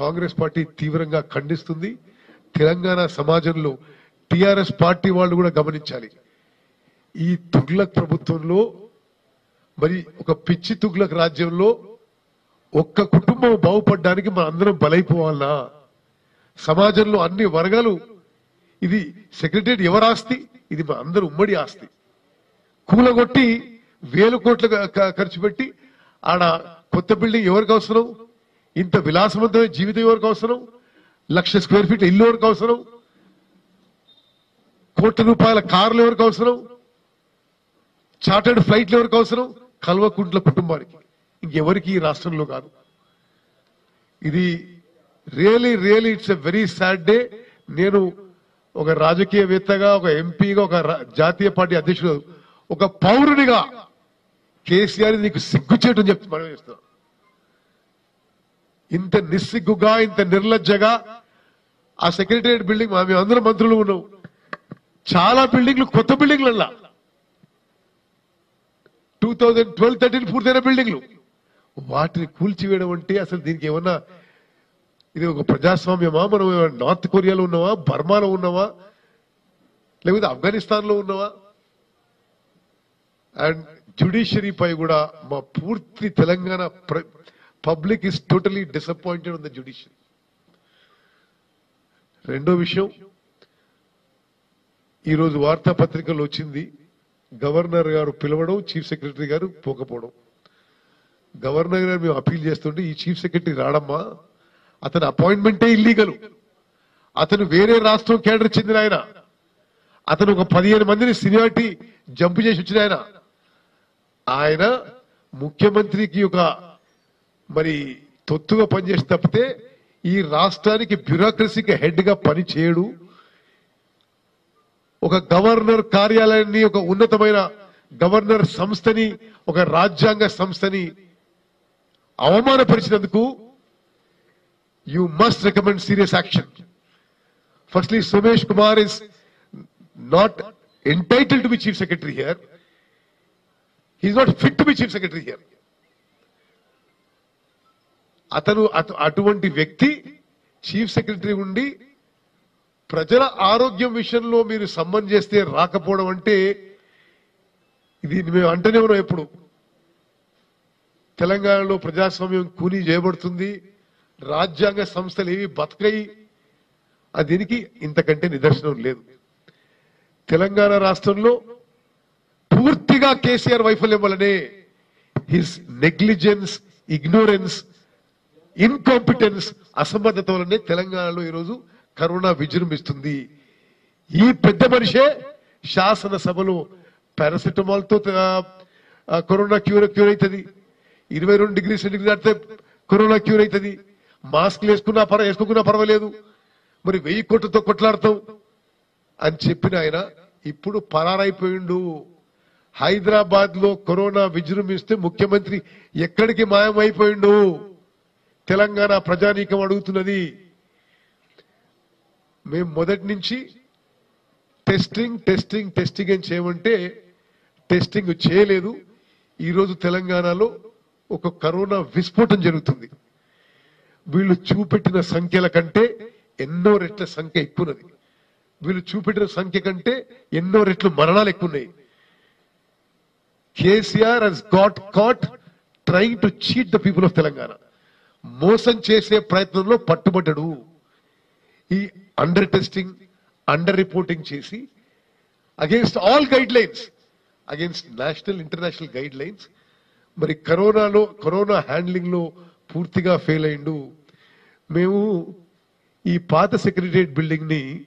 Congress party తీవ్రంగా ఖండిస్తుంది. తెలంగాణ సమాజంలో TRS party వాళ్ళు కూడా గమనించాలి. ఈ తుగ్లక్ ప్రభుత్వంలో మరి ఒక పిచ్చి తుగ్లక్ రాజ్యంలో ఒక్క కుటుంబం బాగుపడడానికి మన అందరం బలైపోవాలనా సమాజంలో అన్ని వర్గాలు ఇది సెక్రటరీ ఎవరి ఆస్తి? ఇది మన అందరు ఉమ్మడి ఆస్తి. కూలగొట్టి వేల కోట్లు ఖర్చు పెట్టి ఆడ కొత్త బిల్డింగ్ ఎవరికి అవసరం? ఇంత విలాసవంతమైన జీవితం ఎవరికి అవసరం? లక్ష స్క్వేర్ ఫీట్ ఇల్లు ఎవరికి అవసరం? కోట్ల రూపాయల కార్లు ఎవరికి అవసరం? చార్టర్డ్ ఫ్లైట్లు ఎవరికి అవసరం? కల్వకుంట్ల కుటుంబానికి. ఇంకెవరికి ఈ రాష్ట్రంలో కాదు. ఇది really really it's a very sad day. నేను ఒక రాజకీయవేత్తగా ఒక ఎంపీగా ఒక రా- జాతీయ పార్టీ అధ్యక్షుడు ఒక పౌరునిగా కేసీఆర్ నీకు సిగ్గు చేయటం చెప్తూ మనం ఇంత నిస్సిగ్గుగా ఇంత నిర్లజ్జగా ఆ సెక్రటరియట్ బిల్డింగ్ మేము అందరం మంత్రులు ఉన్నాం. చాలా బిల్డింగ్లు కొత్త బిల్డింగ్లల్లా. టూ థౌజండ్ ట్వెల్వ్ థర్టీన్ పూర్తయిన బిల్డింగ్లు. వాటిని కూల్చివేయడం అంటే అసలు దీనికి ఏమన్నా ఇది ఒక ప్రజాస్వామ్యమా? మనం నార్త్ కొరియాలో ఉన్నావా? బర్మాలో ఉన్నావా? లేకపోతే ఆఫ్ఘనిస్తాన్లో ఉన్నావా? అండ్ జ్యుడిషియరీ పై కూడా మా పూర్తి Telangana public is totally disappointed on the judiciary రెండో విషయం ఈరోజు వార్తాపత్రికలు వచ్చింది గవర్నర్ గారు పిలవడం చీఫ్ సెక్రటరీ గారు పోకపోవడం. గవర్నర్ గారు మేము అపీల్ చేస్తుంటే ఈ చీఫ్ సెక్రటరీ రాడమ్మా అతని అపాయింట్మెంటే ఇల్లీగల్. అతను వేరే రాష్ట్రం కేడర్ చెందిన ఆయన అతను ఒక పదిహేను మందిని సీనియారిటీ జంప్ చేసి వచ్చిన ఆయన. ఆయన ముఖ్యమంత్రికి ఒక మరి తొత్తుగా పనిచేసి తప్పితే ఈ రాష్ట్రానికి బ్యూరోక్రసీకి హెడ్గా పని చేయడు ఒక గవర్నర్ కార్యాలయాన్ని ఒక ఉన్నతమైన గవర్నర్ సంస్థని ఒక రాజ్యాంగ సంస్థని అవమానపరిచినందుకు you must recommend serious action firstly Sumesh Kumar is not entitle to be chief secretary here he's not fit to be chief secretary here అతను అటు- అటువంటి వ్యక్తి చీఫ్ సెక్రటరీ ఉండి ప్రజల ఆరోగ్యం విషయంలో మీరు సమ్మన్ చేస్తే రాకపోవడం అంటే ఇది మేము అంటూనే ఉన్నాం ఎప్పుడు. తెలంగాణలో ప్రజాస్వామ్యం కూనీ చేయబడుతుంది రాజ్యాంగ సంస్థలు ఏవి బతకయి దీనికి ఇంతకంటే నిదర్శనం లేదు. తెలంగాణ రాష్ట్రంలో పూర్తిగా కేసీఆర్ వైఫల్యం వల్లనే హిస్ నెగ్లిజెన్స్ ఇగ్నోరెన్స్ ఇన్కాంపిటెన్స్ అసమర్థత వల్లనే తెలంగాణలో ఈరోజు కరోనా విజృంభిస్తుంది. ఈ పెద్ద మనిషే శాసనసభలో పారాసిటమాల్తో కరోనా క్యూర్ క్యూర్ అవుతుంది ఇరవై రెండు డిగ్రీ సెంటిగ్రేడ్ దాటితే కరోనా క్యూర్ అవుతుంది మాస్క్లు వేసుకున్నా పర్వ వేసుకోకున్నా పర్వాలేదు. మరి వెయ్యి కోట్లతో కొట్లాడతాం అని చెప్పిన ఆయన ఇప్పుడు పరారైపోయిండు. హైదరాబాద్లో కరోనా విజృంభిస్తే ముఖ్యమంత్రి ఎక్కడికి మాయమైపోయిండు? తెలంగాణ ప్రజానీకం అడుగుతున్నది. మేము మొదటి నుంచి టెస్టింగ్ టెస్టింగ్ టెస్టింగ్ అని చేయమంటే టెస్టింగ్ చేయలేదు. ఈరోజు తెలంగాణలో ఒక కరోనా విస్ఫోటం జరుగుతుంది. వీళ్ళు చూపెట్టిన సంఖ్యల కంటే ఎన్నో రెట్ల సంఖ్య ఎక్కువన్నది. వీళ్ళు చూపెట్టిన సంఖ్య కంటే ఎన్నో రెట్లు మరణాలు ఎక్కువ ఉన్నాయి KCR has got caught trying to cheat the people of Telangana. మోసం చేసే ప్రయత్నంలో పట్టుబడ్డడు. ఈ అండర్ టెస్టింగ్ అండర్ రిపోర్టింగ్ చేసి against all guidelines against national international guidelines మరి కరోనాలో కరోనా హ్యాండ్లింగ్లో పూర్తిగా ఫెయిల్ అయిండు. మేము ఈ పాత సెక్రటరియట్ బిల్డింగ్ని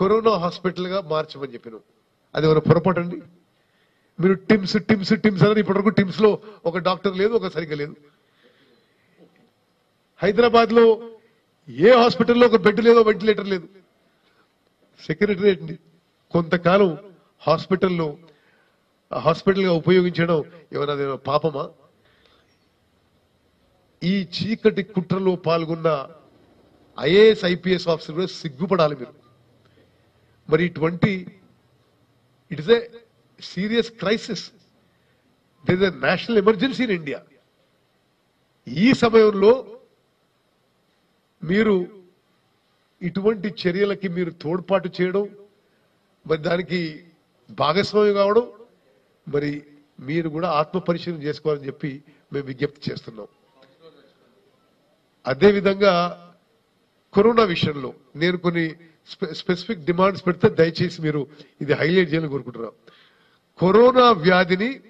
కరోనా హాస్పిటల్గా మార్చమని చెప్పినాం. అది ఏమైనా పొరపాటు అండి మీరు టిమ్స్ టిమ్స్ టిమ్స్ అన్నారు ఇప్పటివరకు టిమ్స్లో ఒక డాక్టర్ లేదు ఒక సరిగ్గా లేదు. హైదరాబాద్లో ఏ హాస్పిటల్లో ఒక బెడ్ లేదో వెంటిలేటర్ లేదు. సెక్రటరియట్ కొంతకాలం హాస్పిటల్లో హాస్పిటల్గా ఉపయోగించడం ఏమైనా పాపమా? ఈ చీకటి కుట్రలో పాల్గొన్న ఐఏఎస్ ఐపీఎస్ ఆఫీసర్ కూడా సిగ్గుపడాలి మీరు. మరి ఇటువంటి it is a serious crisis. This a national emergency in India. ఈ సమయంలో మీరు ఇటువంటి చర్యలకి మీరు తోడ్పాటు చేయడం మరి దానికి భాగస్వామి కావడం మరి మీరు కూడా ఆత్మ పరిశీలన చేసుకోవాలని చెప్పి మేము విజ్ఞప్తి చేస్తున్నాం. అదేవిధంగా కరోనా విషయంలో నేను కొన్ని స్పె- స్పెసిఫిక్ డిమాండ్స్ పెడితే దయచేసి మీరు ఇది హైలైట్ చేయాలని కోరుకుంటున్నాం. కరోనా వ్యాధిని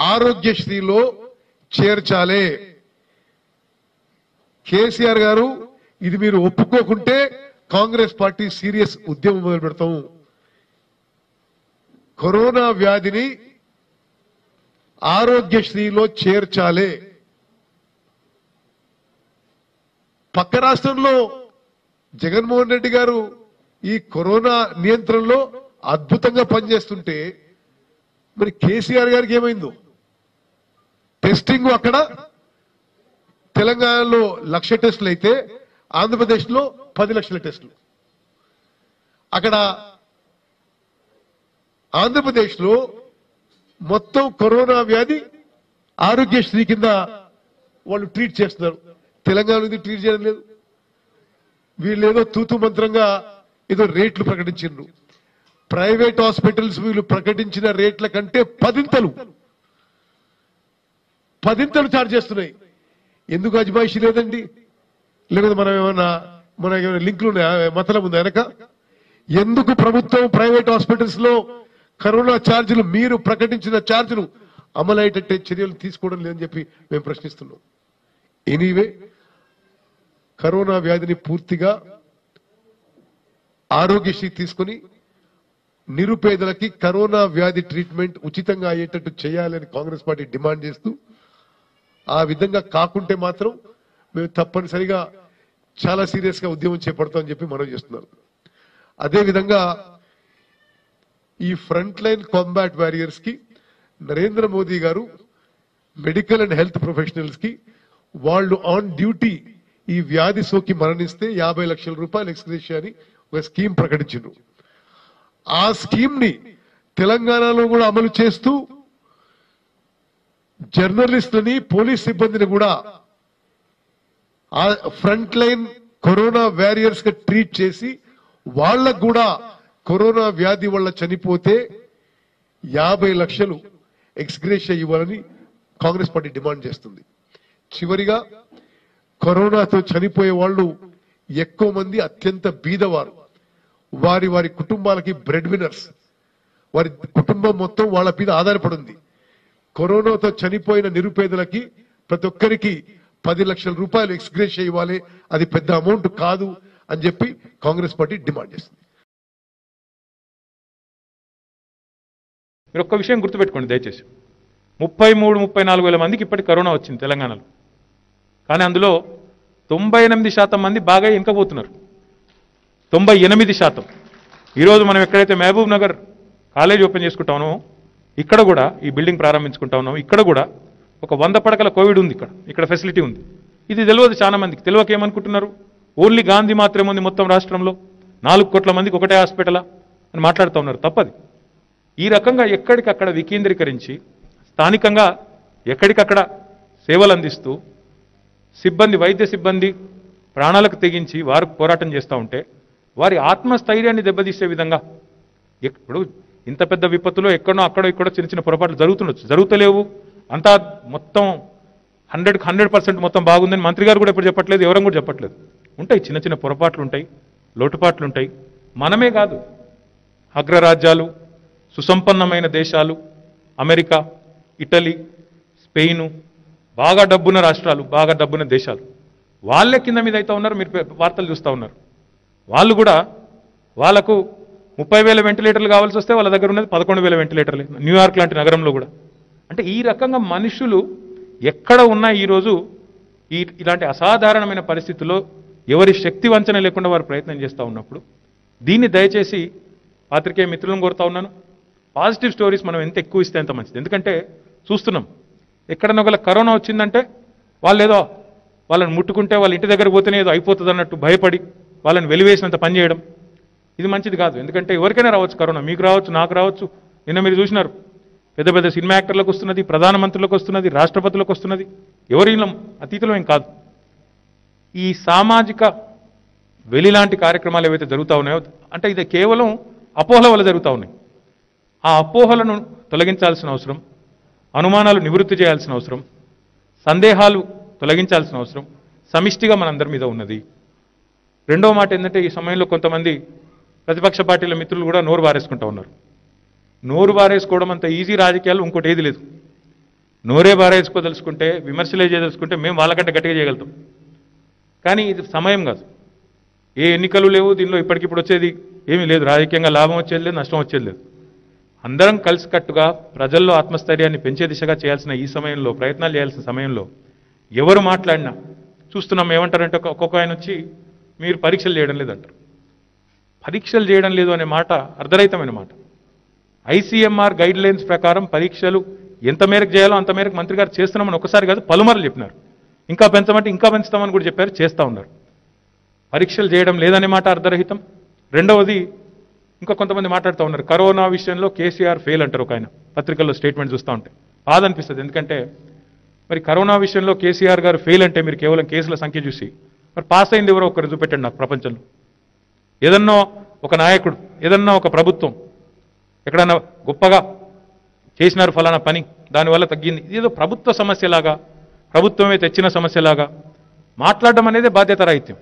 ఆరోగ్యశ్రీలో చేర్చాలే. కేసీఆర్ గారు ఇది మీరు ఒప్పుకోకుంటే కాంగ్రెస్ పార్టీ సీరియస్ ఉద్యమం మొదలు పెడతాము. కరోనా వ్యాధిని ఆరోగ్యశ్రీలో చేర్చాలే. పక్క రాష్ట్రంలో జగన్మోహన్ రెడ్డి గారు ఈ కరోనా నియంత్రణలో అద్భుతంగా పనిచేస్తుంటే మరి కేసీఆర్ గారికి ఏమైందో? టెస్టింగ్ అక్కడ తెలంగాణలో లక్ష టెస్టులు అయితే ఆంధ్రప్రదేశ్లో పది లక్షల టెస్టులు. అక్కడ ఆంధ్రప్రదేశ్లో మొత్తం కరోనా వ్యాధి ఆరోగ్యశ్రీ కింద వాళ్ళు ట్రీట్ చేస్తున్నారు. తెలంగాణ ఇది ట్రీట్ చేయడం లేదు? వీళ్ళు ఏదో తూతు మంత్రంగా ఏదో రేట్లు ప్రకటించిండ్రు. ప్రైవేట్ హాస్పిటల్స్ వీళ్ళు ప్రకటించిన రేట్ల కంటే పదింతలు పదింతలు చార్జ్ చేస్తున్నాయి. ఎందుకు అజమాయిషి లేదండి? లేకపోతే మనం ఏమన్నా మన ఏమైనా లింకులు ఉన్నాయా? మతలం ఉందా వెనక? ఎందుకు ప్రభుత్వం ప్రైవేట్ హాస్పిటల్స్లో కరోనా ఛార్జీలు మీరు ప్రకటించిన ఛార్జీలు అమలయ్యేటట్టే చర్యలు తీసుకోవడం లేదని చెప్పి మేము ప్రశ్నిస్తున్నాం. ఎనీవే కరోనా వ్యాధిని పూర్తిగా ఆరోగ్యశ్రీ తీసుకొని నిరుపేదలకి కరోనా వ్యాధి ట్రీట్మెంట్ ఉచితంగా అయ్యేటట్టు చేయాలని కాంగ్రెస్ పార్టీ డిమాండ్ చేస్తూ ఆ విధంగా కాకుంటే మాత్రం మేము తప్పనిసరిగా చాలా సీరియస్గా ఉద్యమం చేపడతామని చెప్పి మనం చేస్తున్నారు. అదే విధంగా ఈ ఫ్రంట్ లైన్ కాంబాట్ వారియర్స్కి నరేంద్ర మోదీ గారు మెడికల్ అండ్ హెల్త్ ప్రొఫెషనల్స్కి వాళ్ళు ఆన్ డ్యూటీ ఈ వ్యాధి సోకి మరణిస్తే యాభై లక్షల రూపాయలు ఎక్స్గ్రేషియా అని ఒక స్కీమ్ ప్రకటించిండ్రు. ఆ స్కీమ్ని తెలంగాణలో కూడా అమలు చేస్తూ జర్నలిస్టులని పోలీస్ సిబ్బందిని కూడా ఆ ఫ్రంట్ లైన్ కరోనా వారియర్స్గా ట్రీట్ చేసి వాళ్ళకు కూడా కరోనా వ్యాధి వల్ల చనిపోతే యాభై లక్షలు ఎక్స్గ్రేషియా ఇవ్వాలని కాంగ్రెస్ పార్టీ డిమాండ్ చేస్తుంది. చివరిగా కరోనాతో చనిపోయే వాళ్ళు ఎక్కువ మంది అత్యంత బీదవారు. వారి వారి కుటుంబాలకి బ్రెడ్ వినర్స్ వారి కుటుంబం మొత్తం వాళ్ళ మీద ఆధారపడి ఉంది. కరోనాతో చనిపోయిన నిరుపేదలకి ప్రతి ఒక్కరికి పది లక్షల రూపాయలు ఎక్స్గ్రేషియా ఇవ్వాలి అది పెద్ద అమౌంట్ కాదు అని చెప్పి కాంగ్రెస్ పార్టీ డిమాండ్ చేస్తుంది. మీరు ఒక్క విషయం గుర్తుపెట్టుకోండి దయచేసి. ముప్పై మూడు ముప్పై నాలుగు వేల మందికి ఇప్పటి కరోనా వచ్చింది తెలంగాణలో. కానీ అందులో తొంభై ఎనిమిది శాతం మంది బాగా ఇంకపోతున్నారు తొంభై ఎనిమిది శాతం. ఈరోజు మనం ఎక్కడైతే మహబూబ్ నగర్ కాలేజ్ ఓపెన్ చేసుకుంటామో ఇక్కడ కూడా ఈ బిల్డింగ్ ప్రారంభించుకుంటా ఉన్నాం ఇక్కడ కూడా ఒక వంద పడకల కోవిడ్ ఉంది ఇక్కడ. ఇక్కడ ఫెసిలిటీ ఉంది. ఇది తెలియదు చాలా మందికి. తెలియక ఏమనుకుంటున్నారు? ఓన్లీ గాంధీ మాత్రమే ఉంది మొత్తం రాష్ట్రంలో. నాలుగు కోట్ల మందికి ఒకటే హాస్పిటలా అని మాట్లాడుతూ ఉన్నారు. తప్పది. ఈ రకంగా ఎక్కడికక్కడ వికేంద్రీకరించి స్థానికంగా ఎక్కడికక్కడ సేవలు అందిస్తూ సిబ్బంది వైద్య సిబ్బంది ప్రాణాలకు తెగించి వారు పోరాటం చేస్తూ ఉంటే వారి ఆత్మస్థైర్యాన్ని దెబ్బతీసే విధంగా ఇప్పుడు ఇంత పెద్ద విపత్తులో ఎక్కడో అక్కడో ఇక్కడో చిన్న చిన్న పొరపాట్లు జరుగుతుండొచ్చు. జరుగుతలేవు. అంతా మొత్తం హండ్రెడ్కి హండ్రెడ్ పర్సెంట్ మొత్తం బాగుందని మంత్రి గారు కూడా ఎప్పుడు చెప్పట్లేదు ఎవరం కూడా చెప్పట్లేదు. ఉంటాయి చిన్న చిన్న పొరపాట్లు ఉంటాయి లోటుపాట్లు ఉంటాయి. మనమే కాదు. అగ్రరాజ్యాలు సుసంపన్నమైన దేశాలు అమెరికా ఇటలీ స్పెయిను బాగా డబ్బున్న రాష్ట్రాలు బాగా డబ్బున్న దేశాలు. వాళ్ళే కింద మీద అయితే ఉన్నారు మీరు వార్తలు చూస్తూ ఉన్నారు. వాళ్ళు కూడా వాళ్ళకు ముప్పై వేల వెంటిలేటర్లు కావాల్సి వస్తే వాళ్ళ దగ్గర ఉన్నది పదకొండు వేల వెంటిలేటర్లు. న్యూయార్క్ లాంటి నగరంలో కూడా. అంటే ఈ రకంగా మనుషులు ఎక్కడ ఉన్నా ఈరోజు ఈ ఇలాంటి అసాధారణమైన పరిస్థితుల్లో ఎవరి శక్తి వంచన లేకుండా వారు ప్రయత్నం చేస్తూ ఉన్నప్పుడు దీన్ని దయచేసి పాత్రికేయ మిత్రులను కోరుతా ఉన్నాను. పాజిటివ్ స్టోరీస్ మనం ఎంత ఎక్కువ ఇస్తే అంత మంచిది. ఎందుకంటే చూస్తున్నాం ఎక్కడన్నా ఒకవేళ కరోనా వచ్చిందంటే వాళ్ళు ఏదో వాళ్ళని ముట్టుకుంటే వాళ్ళ ఇంటి దగ్గర పోతేనే ఏదో అయిపోతుంది అన్నట్టు భయపడి వాళ్ళని వెలివేసినంత పని చేయడం. ఇది మంచిది కాదు. ఎందుకంటే ఎవరికైనా రావచ్చు కరోనా. మీకు రావచ్చు నాకు రావచ్చు. నిన్న మీరు చూసినారు. పెద్ద పెద్ద సినిమా యాక్టర్లకు వస్తున్నది ప్రధానమంత్రులకు వస్తున్నది రాష్ట్రపతులకు వస్తున్నది. ఎవరి అతీతులం ఏం కాదు. ఈ సామాజిక వెలిలాంటి కార్యక్రమాలు ఏవైతే జరుగుతూ ఉన్నాయో అంటే ఇది కేవలం అపోహల వల్ల జరుగుతూ ఉన్నాయి. ఆ అపోహలను తొలగించాల్సిన అవసరం అనుమానాలు నివృత్తి చేయాల్సిన అవసరం సందేహాలు తొలగించాల్సిన అవసరం సమిష్టిగా మనందరి మీద ఉన్నది. రెండో మాట ఏంటంటే ఈ సమయంలో కొంతమంది ప్రతిపక్ష పార్టీల మిత్రులు కూడా నోరు బారేసుకుంటా ఉన్నారు. నోరు బారేసుకోవడం అంత ఈజీ రాజకీయాలు ఇంకోటి ఏది లేదు. నోరే బారేసుకోదలుచుకుంటే విమర్శలే చేయదలుచుకుంటే మేము వాళ్ళకంటే గట్టిగా చేయగలుగుతాం. కానీ ఇది సమయం కాదు. ఏ ఎన్నికలు లేవు దీనిలో ఇప్పటికిప్పుడు వచ్చేది ఏమీ లేదు. రాజకీయంగా లాభం వచ్చేది లేదు నష్టం వచ్చేది లేదు. అందరం కలిసికట్టుగా ప్రజల్లో ఆత్మస్థైర్యాన్ని పెంచే దిశగా చేయాల్సిన ఈ సమయంలో ప్రయత్నాలు చేయాల్సిన సమయంలో ఎవరు మాట్లాడినా చూస్తున్నాం ఏమంటారంటే ఒక్కొక్క ఆయన వచ్చి మీరు పరీక్షలు చేయడం లేదంటారు. పరీక్షలు చేయడం లేదు అనే మాట అర్ధరహితమైన మాట. ఐసీఎంఆర్ గైడ్ లైన్స్ ప్రకారం పరీక్షలు ఎంత మేరకు చేయాలో అంత మేరకు మంత్రి గారు చేస్తున్నామని ఒకసారి కాదు పలుమార్లు చెప్పినారు. ఇంకా పెంచమంటే ఇంకా పెంచుతామని కూడా చెప్పారు చేస్తూ ఉన్నారు. పరీక్షలు చేయడం లేదనే మాట అర్ధరహితం. రెండవది ఇంకా కొంతమంది మాట్లాడుతూ ఉన్నారు కరోనా విషయంలో కేసీఆర్ ఫెయిల్ అంటారు ఒక ఆయన. పత్రికల్లో స్టేట్మెంట్ చూస్తూ ఉంటే. బాధ అనిపిస్తుంది ఎందుకంటే మరి కరోనా విషయంలో కేసీఆర్ గారు ఫెయిల్ అంటే మీరు కేవలం కేసుల సంఖ్య చూసి మరి పాస్ అయింది ఎవరో ఒకరు చూపెట్టండి నాకు ప్రపంచంలో. ఏదన్నో ఒక నాయకుడు ఏదన్నా ఒక ప్రభుత్వం ఎక్కడన్నా గొప్పగా చేసినారు ఫలానా పని దానివల్ల తగ్గింది. ఏదో ప్రభుత్వ సమస్యలాగా ప్రభుత్వమే తెచ్చిన సమస్యలాగా మాట్లాడడం అనేది బాధ్యత రాహిత్యం.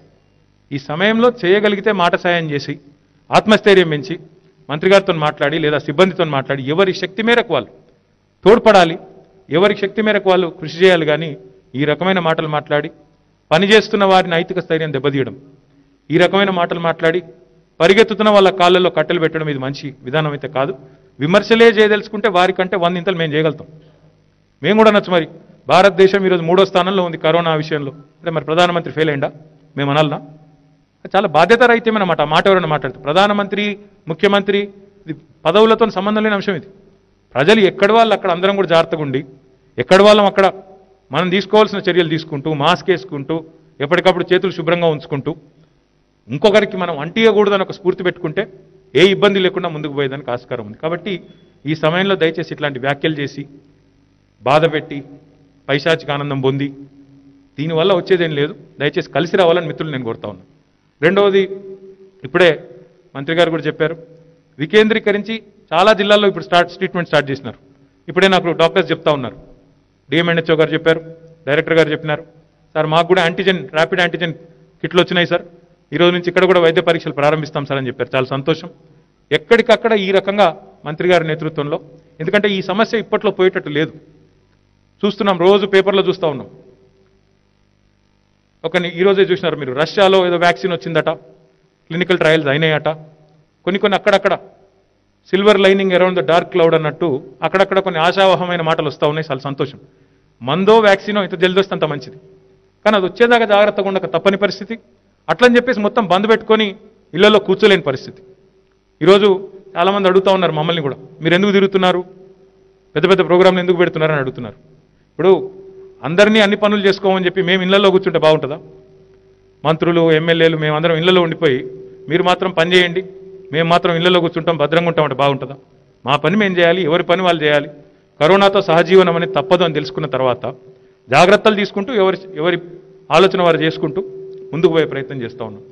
ఈ సమయంలో చేయగలిగితే మాట సాయం చేసి ఆత్మస్థైర్యం పెంచి మంత్రి గారితో మాట్లాడి లేదా సిబ్బందితో మాట్లాడి ఎవరి శక్తి మేరకు వాళ్ళు తోడ్పడాలి ఎవరి శక్తి మేరకు వాళ్ళు కృషి చేయాలి కానీ ఈ రకమైన మాటలు మాట్లాడి పనిచేస్తున్న వారి నైతిక స్థైర్యం దెబ్బతీయడం ఈ రకమైన మాటలు మాట్లాడి పరిగెత్తుతున్న వాళ్ళ కాళ్ళల్లో కట్టెలు పెట్టడం ఇది మంచి విధానం అయితే కాదు. విమర్శలే చేయదలుచుకుంటే వారికంటే వందింతలు మేము చేయగలుగుతాం. మేము కూడా నచ్చు మరి. భారతదేశం ఈరోజు మూడో స్థానంలో ఉంది కరోనా విషయంలో. అంటే మరి ప్రధానమంత్రి ఫెయిల్ అయిందా? మేము అనాలనా? చాలా బాధ్యత రహితమైన మాట మాట ఎవరైనా మాట్లాడుతారు. ప్రధానమంత్రి ముఖ్యమంత్రి ఇది పదవులతో సంబంధం లేని అంశం ఇది. ప్రజలు ఎక్కడి వాళ్ళు అక్కడ అందరం కూడా జాగ్రత్తగా ఉండి ఎక్కడి వాళ్ళం అక్కడ మనం తీసుకోవాల్సిన చర్యలు తీసుకుంటూ మాస్క్ వేసుకుంటూ ఎప్పటికప్పుడు చేతులు శుభ్రంగా ఉంచుకుంటూ ఇంకొకరికి మనం అంటియకూడదని ఒక స్ఫూర్తి పెట్టుకుంటే ఏ ఇబ్బంది లేకుండా ముందుకు పోయేదానికి ఆస్కారం ఉంది. కాబట్టి ఈ సమయంలో దయచేసి ఇట్లాంటి వ్యాఖ్యలు చేసి బాధ పెట్టి పైశాచిక ఆనందం పొంది దీనివల్ల వచ్చేదేం లేదు. దయచేసి కలిసి రావాలని మిత్రులు నేను కోరుతా ఉన్నాను రెండవది ఇప్పుడే మంత్రి గారు కూడా చెప్పారు వికేంద్రీకరించి చాలా జిల్లాల్లో ఇప్పుడు స్టార్ట్ ట్రీట్మెంట్ స్టార్ట్ చేసినారు. ఇప్పుడే నాకు డాక్టర్స్ చెప్తా ఉన్నారు. డిఎంఎన్హెచ్ఓ గారు చెప్పారు డైరెక్టర్ గారు చెప్పినారు. సార్ మాకు కూడా యాంటీజెన్ ర్యాపిడ్ యాంటీజెన్ కిట్లు వచ్చినాయి సార్. ఈ రోజు నుంచి ఇక్కడ కూడా వైద్య పరీక్షలు ప్రారంభిస్తాం సార్ అని చెప్పారు. చాలా సంతోషం. ఎక్కడికక్కడ ఈ రకంగా మంత్రి గారి నేతృత్వంలో ఎందుకంటే ఈ సమస్య ఇప్పట్లో పోయేటట్టు లేదు. చూస్తున్నాం రోజు పేపర్లో చూస్తూ ఉన్నాం. ఒక ఈరోజే చూసినారు మీరు. రష్యాలో ఏదో వ్యాక్సిన్ వచ్చిందట క్లినికల్ ట్రయల్స్ అయినాయట. కొన్ని కొన్ని అక్కడక్కడ silver lining around the dark cloud అన్నట్టు అక్కడక్కడ కొన్ని ఆశావహమైన మాటలు వస్తూ ఉన్నాయి. చాలా సంతోషం. మందో వ్యాక్సినో ఇంత జల్దొస్తే అంత మంచిది. కానీ అది వచ్చేదాకా జాగ్రత్తగా ఉండక తప్పని పరిస్థితి. అట్లని చెప్పేసి మొత్తం బంద్ పెట్టుకొని ఇళ్ళలో కూర్చోలేని పరిస్థితి. ఈరోజు చాలామంది అడుగుతూ ఉన్నారు మమ్మల్ని కూడా. మీరు ఎందుకు తిరుగుతున్నారు? పెద్ద పెద్ద ప్రోగ్రాంలు ఎందుకు పెడుతున్నారని అడుగుతున్నారు. ఇప్పుడు అందరినీ అన్ని పనులు చేసుకోమని చెప్పి మేము ఇళ్ళలో కూర్చుంటే బాగుంటుందా? మంత్రులు ఎమ్మెల్యేలు మేమందరం ఇళ్ళలో ఉండిపోయి మీరు మాత్రం పని చేయండి మేము మాత్రం ఇళ్ళలో కూర్చుంటాం భద్రంగా ఉంటామంటే బాగుంటుందా? మా పని మేము చేయాలి ఎవరి పని వాళ్ళు చేయాలి. కరోనాతో సహజీవనం అనేది తప్పదు అని తెలుసుకున్న తర్వాత జాగ్రత్తలు తీసుకుంటూ ఎవరి ఎవరి ఆలోచన వారు చేసుకుంటూ ముందుకు పోయే ప్రయత్నం చేస్తూ ఉన్నాం.